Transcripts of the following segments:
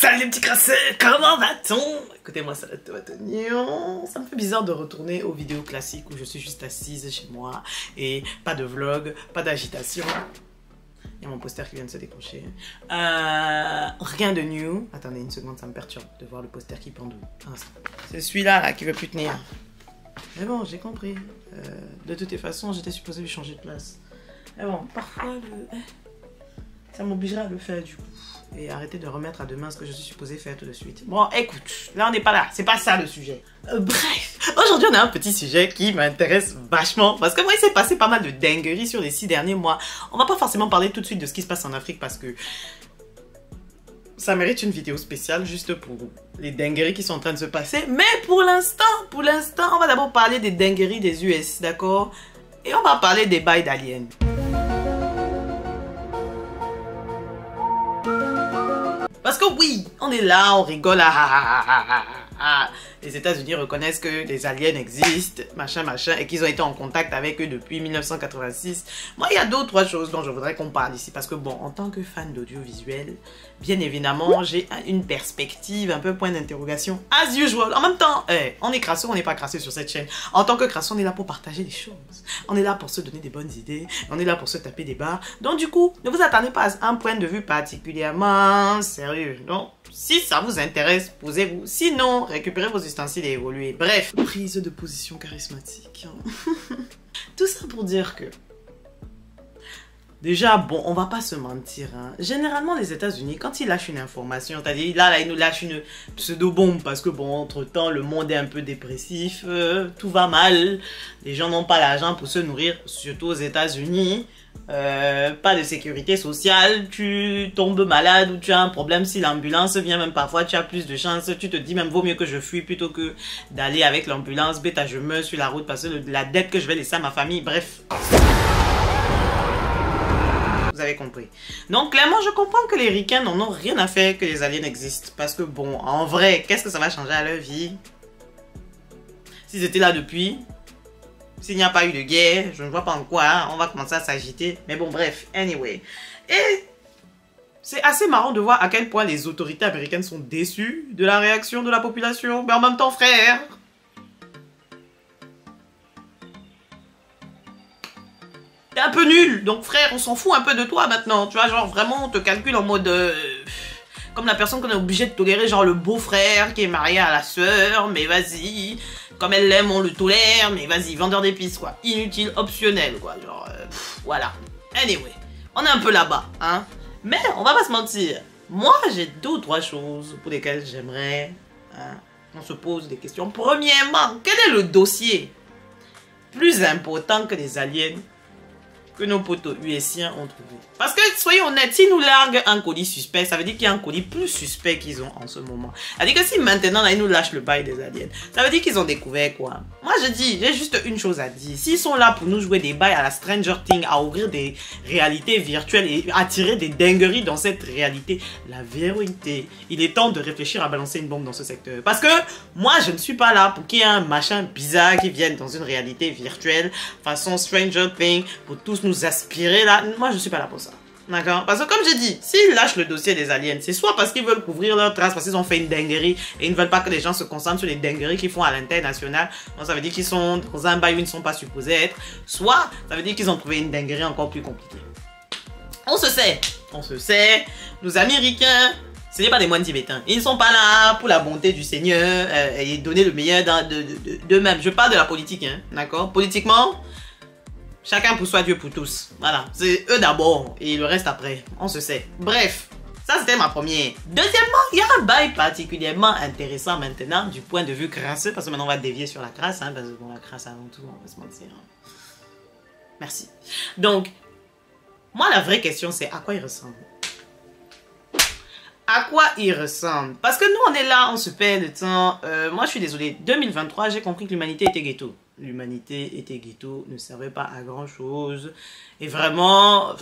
Salut les petits crasseux, comment va-t-on? Écoutez-moi, ça va. Ça me fait bizarre de retourner aux vidéos classiques où je suis juste assise chez moi et pas de vlog, pas d'agitation. Il y a mon poster qui vient de se décrocher. Euh, rien de new. Attendez une seconde, ça me perturbe de voir le poster qui pendouille. C'est celui-là là, qui veut plus tenir. Mais bon, j'ai compris. Euh, de toutes les façons, j'étais supposé lui changer de place. Mais bon, parfois, ça m'obligerait à le faire du coup et arrêter de remettre à demain ce que je suis supposé faire tout de suite. Bon, écoute, là on n'est pas là, c'est pas ça le sujet. Euh, bref, aujourd'hui on a un petit sujet qui m'intéresse vachement parce que moi il s'est passé pas mal de dingueries sur les six derniers mois. On va pas forcément parler tout de suite de ce qui se passe en Afrique parce que ça mérite une vidéo spéciale juste pour les dingueries qui sont en train de se passer. Mais pour l'instant, pour l'instant, on va d'abord parler des dingueries des US, d'accord? Et on va parler des bails d'aliens. Oui, on est là, on rigole. Ah, ah, ah, les États-Unis reconnaissent que les aliens existent, machin, machin, et qu'ils ont été en contact avec eux depuis 1986. Moi, il y a d'autres trois choses dont je voudrais qu'on parle ici, parce que bon, en tant que fan d'audiovisuel, bien évidemment, j'ai une perspective, un peu point d'interrogation, as usual. En même temps, eh, on est crasseux, on n'est pas crasseux sur cette chaîne. En tant que crasseux, on est là pour partager des choses. On est là pour se donner des bonnes idées, on est là pour se taper des barres. Donc du coup, ne vous attendez pas à un point de vue particulièrement sérieux. Donc, si ça vous intéresse, posez-vous. Sinon, récupérez vos ustensiles et évoluez. Bref, prise de position charismatique. Hein. Tout ça pour dire que... Déjà, bon, on va pas se mentir. Hein. Généralement, les États-Unis, quand ils lâchent une information, c'est-à-dire là, là, ils nous lâchent une pseudo-bombe parce que, bon, entre-temps, le monde est un peu dépressif, euh, tout va mal, les gens n'ont pas l'argent pour se nourrir, surtout aux États-Unis. Euh, pas de sécurité sociale, tu tombes malade ou tu as un problème, si l'ambulance vient même parfois, tu as plus de chance, tu te dis même vaut mieux que je fuis plutôt que d'aller avec l'ambulance, bêta je meurs sur la route parce que la dette que je vais laisser à ma famille, bref. Vous avez compris. Donc clairement, je comprends que les ricains n'en ont rien à faire que les aliens existent. Parce que bon, en vrai, qu'est-ce que ça va changer à leur vie? S'ils étaient là depuis, s'il n'y a pas eu de guerre, je ne vois pas en quoi hein. on va commencer à s'agiter. Mais bon, bref, anyway. Et c'est assez marrant de voir à quel point les autorités américaines sont déçues de la réaction de la population. Mais en même temps, frère, un peu nul. Donc frère, on s'en fout un peu de toi maintenant. Tu vois, genre vraiment, on te calcule en mode... Euh, comme la personne qu'on est obligé de tolérer, genre le beau-frère qui est marié à la sœur, mais vas-y, comme elle l'aime, on le tolère, mais vas-y, vendeur d'épices, quoi. Inutile, optionnel, quoi. Genre, euh, voilà. Anyway, on est un peu là-bas, hein. Mais, on va pas se mentir. Moi, j'ai deux ou trois choses pour lesquelles j'aimerais hein, qu'on se pose des questions. Premièrement, quel est le dossier plus important que les aliens? Que nos potos USiens ont trouvé. Parce que, soyons honnêtes, s'ils nous larguent un colis suspect, ça veut dire qu'il y a un colis plus suspect qu'ils ont en ce moment. Ça veut dire que si maintenant, ils nous lâchent le bail des aliens, ça veut dire qu'ils ont découvert quoi? Moi, je dis, j'ai juste une chose à dire. S'ils sont là pour nous jouer des bails à la Stranger Things, à ouvrir des réalités virtuelles et attirer des dingueries dans cette réalité, la vérité, il est temps de réfléchir à balancer une bombe dans ce secteur. Parce que, moi, je ne suis pas là pour qu'il y ait un machin bizarre qui vienne dans une réalité virtuelle, façon Stranger Things, pour tous nous nous aspirer là. Moi, je suis pas là pour ça. D'accord? Parce que comme j'ai dit, s'ils lâchent le dossier des aliens, c'est soit parce qu'ils veulent couvrir leur trace, parce qu'ils ont fait une dinguerie et ils ne veulent pas que les gens se concentrent sur les dingueries qu'ils font à l'international. Donc ça veut dire qu'ils sont dans un bail où ils ne sont pas supposés être. Soit ça veut dire qu'ils ont trouvé une dinguerie encore plus compliquée. On se sait, on se sait, nos Américains, ce n'est pas des moines tibétains. Ils ne sont pas là pour la bonté du Seigneur euh, et donner le meilleur d'eux-mêmes. Je parle de la politique, hein, d'accord? Politiquement, Chacun pour soi, Dieu pour tous. Voilà, c'est eux d'abord et le reste après. On se sait. Bref, ça c'était ma première. Deuxièmement, il y a un bail particulièrement intéressant maintenant du point de vue crasseux, parce que maintenant on va dévier sur la crasse, hein, parce que la crasse avant tout, on va se mentir. Hein. Merci. Donc, moi la vraie question c'est à quoi il ressemble? À quoi il ressemble? Parce que nous, on est là, on se perd le temps. Euh, moi, je suis désolé. 2023, j'ai compris que l'humanité était ghetto l'humanité était ghetto, ne servait pas à grand chose. Et vraiment,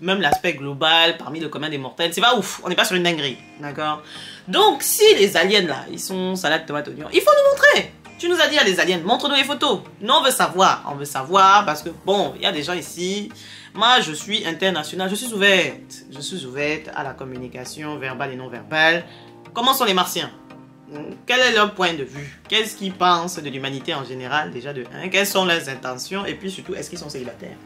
même l'aspect global parmi le commun des mortels, c'est pas ouf, on n'est pas sur une dinguerie, d'accord? Donc si les aliens là, ils sont salade, tomate, oignon, il faut nous montrer tu nous as dit à les aliens, montre-nous les photos. Nous, on veut savoir. On veut savoir parce que, bon, il y a des gens ici. Moi, je suis international, je suis ouverte. Je suis ouverte à la communication verbale et non verbale. Comment sont les martiens? Quel est leur point de vue? Qu'est-ce qu'ils pensent de l'humanité en général, déjà de 1 Quelles sont leurs intentions? Et puis surtout, est-ce qu'ils sont célibataires?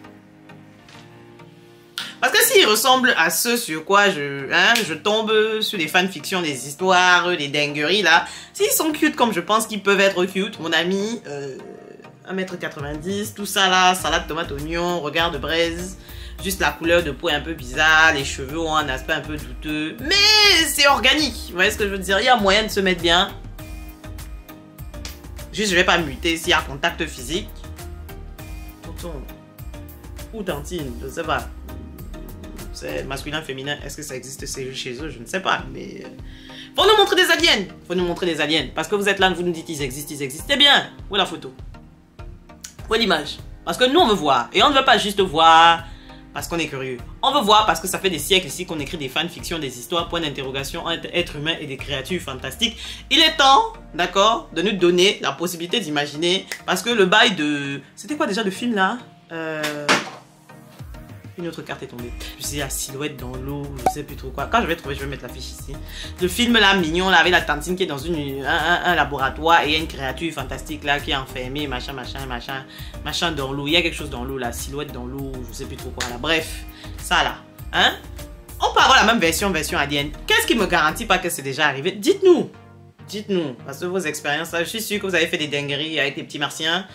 Parce que s'ils ressemblent à ceux sur quoi je, hein, je tombe sur les fanfictions, des histoires, des dingueries là, s'ils sont cute comme je pense qu'ils peuvent être cute, mon ami, euh, 1m90, tout ça là, salade, tomate, oignon, regard de braise, juste la couleur de peau est un peu bizarre, les cheveux ont un aspect un peu douteux, mais c'est organique, vous voyez ce que je veux dire, il y a moyen de se mettre bien. Juste, je vais pas muter s'il y a contact physique. Tonton. Ou tantine, je sais pas. C'est masculin, féminin, est-ce que ça existe chez eux Je ne sais pas, mais... Euh, faut nous montrer des aliens Faut nous montrer des aliens. Parce que vous êtes là, vous nous dites ils existent, ils existent. Eh bien, où est la photo? Où est l'image? Parce que nous, on veut voir. Et on ne veut pas juste voir parce qu'on est curieux. On veut voir parce que ça fait des siècles ici qu'on écrit des fanfictions, des histoires, points d'interrogation entre êtres humains et des créatures fantastiques. Il est temps, d'accord, de nous donner la possibilité d'imaginer. Parce que le bail de... C'était quoi déjà le film là? Euh... Une autre carte est tombée. Je sais, la silhouette dans l'eau, je sais plus trop quoi. Quand je vais trouver, je vais mettre la fiche ici. Le film là, mignon, là, avec la tantine qui est dans une, un, laboratoire et il y a une créature fantastique là qui est enfermée, machin, machin, machin, machin dans l'eau. Il y a quelque chose dans l'eau, la silhouette dans l'eau, je sais plus trop quoi là. Bref, ça là. Hein? On peut avoir la même version, version alien. Qu'est-ce qui me garantit pas que c'est déjà arrivé? Dites-nous. Dites-nous. Parce que vos expériences, je suis sûr que vous avez fait des dingueries avec des petits martiens.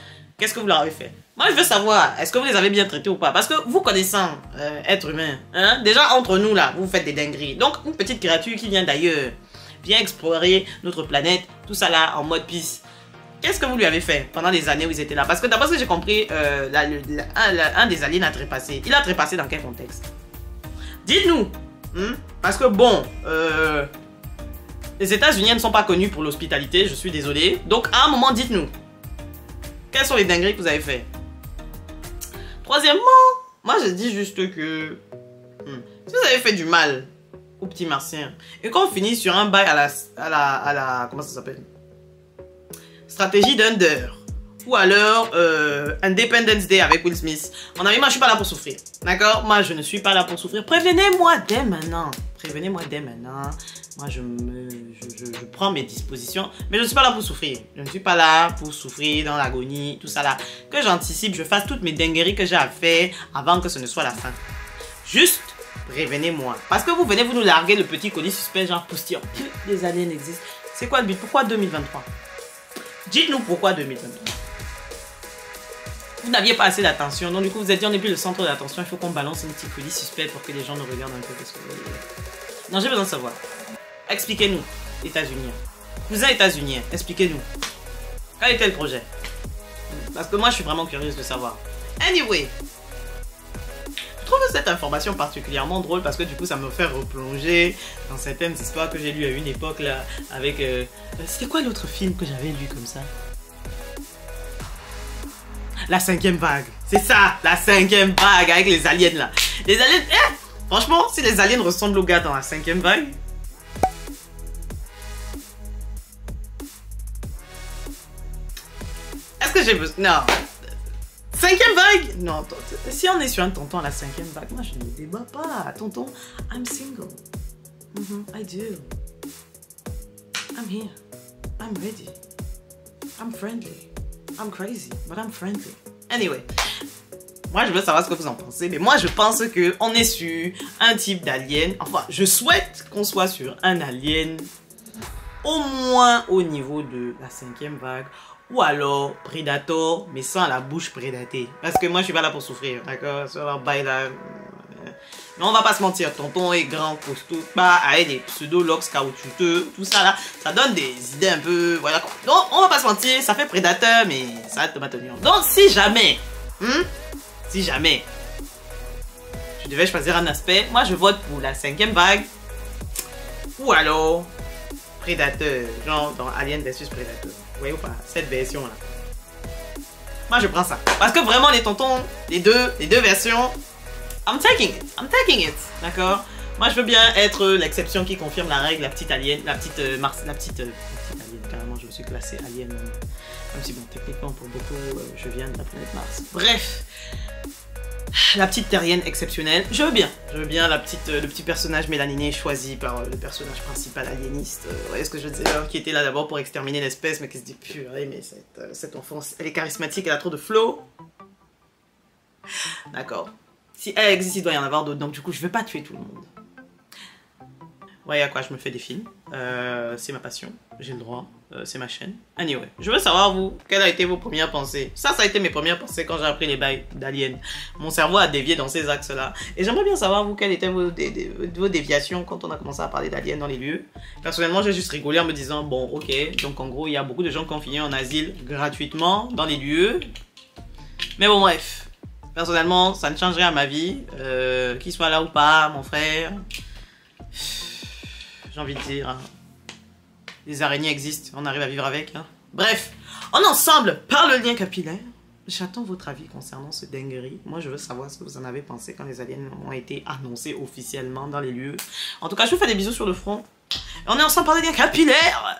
Qu'est-ce que vous leur avez fait? Moi, je veux savoir, est-ce que vous les avez bien traités ou pas? Parce que vous connaissant euh, être humain, hein, déjà entre nous là, vous faites des dingueries. Donc, une petite créature qui vient d'ailleurs, vient explorer notre planète, tout ça là, en mode peace. Qu'est-ce que vous lui avez fait pendant les années où ils étaient là? Parce que d'après ce que j'ai compris, euh, un, des aliens a trépassé. Il a trépassé dans quel contexte? Dites-nous. Hmm? Parce que bon, euh, les États-Unis ne sont pas connus pour l'hospitalité, je suis désolé. Donc à un moment, dites-nous. Quelles sont les dingueries que vous avez fait Troisièmement, moi je dis juste que hmm, si vous avez fait du mal au petit martien et qu'on finit sur un bail à la, à la, comment ça s'appelle? Stratégie d'Under ou alors euh, Independence Day avec Will Smith. Mon ami, moi je suis pas là pour souffrir. D'accord? Moi je ne suis pas là pour souffrir. Prévenez-moi dès maintenant. Prévenez-moi dès maintenant. Moi, je, me, je, prends mes dispositions, mais je ne suis pas là pour souffrir. Je ne suis pas là pour souffrir dans l'agonie, tout ça là. Que j'anticipe, je fasse toutes mes dingueries que j'ai à faire avant que ce ne soit la fin. Juste, prévenez-moi. Parce que vous venez vous nous larguer le petit colis suspect, genre poustillon. Les aliens existent. C'est quoi le but? Pourquoi 2023 Dites-nous pourquoi 2023 vous n'aviez pas assez d'attention. Donc, du coup, vous êtes dit, on n'est plus le centre d'attention. Il faut qu'on balance un petit colis suspect pour que les gens nous regardent un peu. Parce que... Non, j'ai besoin de savoir. Expliquez-nous, États-Unis. Êtes États-Unis, expliquez-nous. Quel était le projet? Parce que moi, je suis vraiment curieuse de savoir. Anyway, je trouve cette information particulièrement drôle parce que du coup, ça me fait replonger dans certaines histoires que j'ai lues à une époque là, avec... Euh, c'était quoi l'autre film que j'avais lu comme ça? La cinquième vague. C'est ça, la cinquième vague avec les aliens là. Les aliens, eh, franchement, si les aliens ressemblent aux gars dans la cinquième vague, Est-ce que j'ai besoin... Non. Cinquième vague? Non, si on est sur un tonton à la cinquième vague, moi je ne débat pas. Tonton, I'm single. Mm I do. I'm here. I'm ready. I'm friendly. I'm crazy, but I'm friendly. Anyway, moi je veux savoir ce que vous en pensez, mais moi je pense que on est sur un type d'alien. Enfin, je souhaite qu'on soit sur un alien au moins au niveau de la cinquième vague ou alors Predator, mais sans la bouche prédatée. Parce que moi, je suis pas là pour souffrir, d'accord? Sur leur bail. Mais on va pas se mentir, tonton est grand, costaud, pas avec des pseudo-locks caoutchouteux, tout ça là, ça donne des idées un peu, voilà quoi. Donc, on va pas se mentir, ça fait prédateur, mais ça tomate oignon. Donc, si jamais, hmm, si jamais, je devais choisir un aspect, moi je vote pour la cinquième vague, ou alors, prédateur, genre dans Alien vs Predator voyez ou pas Cette version-là. Moi, je prends ça. Parce que vraiment, les tontons, les deux, les deux versions, I'm taking it. I'm taking it. D'accord? Moi, je veux bien être l'exception qui confirme la règle, la petite alien, la petite euh, Mars, la petite, euh, petite alien, carrément, je me suis classé alien. même si, bon, techniquement, pour beaucoup, euh, je viens de la planète Mars. Bref. La petite terrienne exceptionnelle. Je veux bien. Je veux bien la petite, euh, le petit personnage mélaniné choisi par euh, le personnage principal aliéniste. euh, vous voyez ce que je veux dire Qui était là d'abord pour exterminer l'espèce, mais qui se dit purée, mais euh, cette enfance, elle est charismatique, elle a trop de flow. D'accord. Si elle existe, il doit y en avoir d'autres. Donc du coup, je veux pas tuer tout le monde. Ouais, à quoi je me fais des films. Euh, c'est ma passion. J'ai le droit. Euh, c'est ma chaîne. Anyway, je veux savoir, vous, quelles a été vos premières pensées Ça, ça a été mes premières pensées quand j'ai appris les bails d'Alien. Mon cerveau a dévié dans ces axes-là. Et j'aimerais bien savoir, vous, quelles étaient vos, dé- dé- vos déviations quand on a commencé à parler d'Alien dans les lieux. Personnellement, j'ai juste rigolé en me disant, bon, ok, donc en gros, il y a beaucoup de gens confinés en asile gratuitement dans les lieux. Mais bon, bref. Personnellement, ça ne change rien à ma vie. Euh, Qu'il soit là ou pas, mon frère. J'ai envie de dire. hein. Les araignées existent, on arrive à vivre avec. hein. Bref, en ensemble, par le lien capillaire, j'attends votre avis concernant ce dinguerie. Moi, je veux savoir ce que vous en avez pensé quand les aliens ont été annoncés officiellement dans les lieux. En tout cas, je vous fais des bisous sur le front. On est ensemble par le lien capillaire.